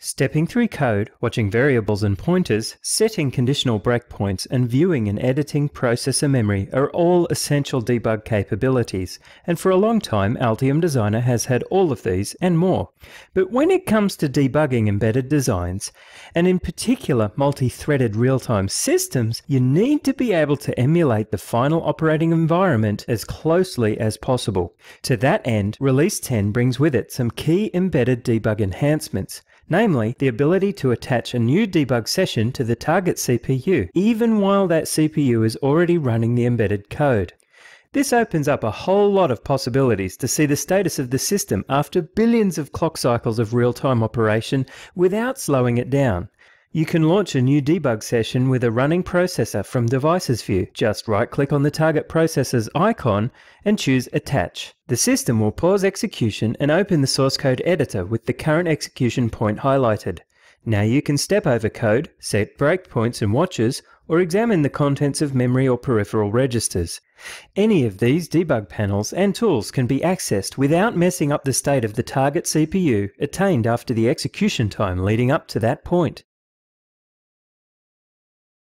Stepping through code, watching variables and pointers, setting conditional breakpoints, and viewing and editing processor memory are all essential debug capabilities, and for a long time Altium Designer has had all of these and more. But when it comes to debugging embedded designs, and in particular multi-threaded real-time systems, you need to be able to emulate the final operating environment as closely as possible. To that end, Release 10 brings with it some key embedded debug enhancements, namely the ability to attach a new debug session to the target CPU, even while that CPU is already running the embedded code. This opens up a whole lot of possibilities to see the status of the system after billions of clock cycles of real-time operation without slowing it down. You can launch a new debug session with a running processor from Devices View. Just right click on the target processor's icon and choose Attach. The system will pause execution and open the source code editor with the current execution point highlighted. Now you can step over code, set breakpoints and watches, or examine the contents of memory or peripheral registers. Any of these debug panels and tools can be accessed without messing up the state of the target CPU attained after the execution time leading up to that point.